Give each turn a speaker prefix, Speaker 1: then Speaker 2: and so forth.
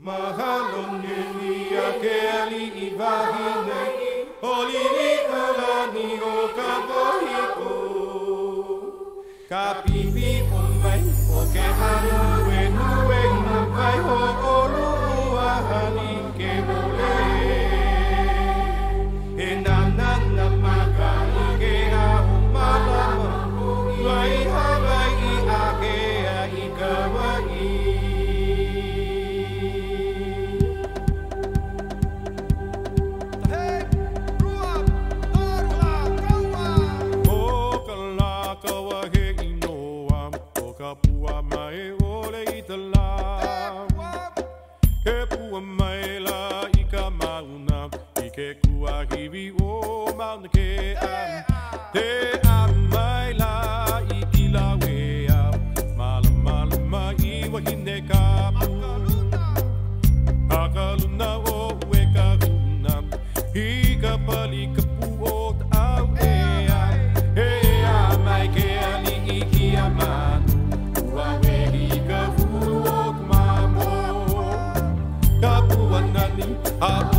Speaker 1: Mahalom Yelia Keali Ivahine Olini Kalani O Kapohiko mai ole i te la Ke i ka mauna I ke kua o mauna ke a Te a a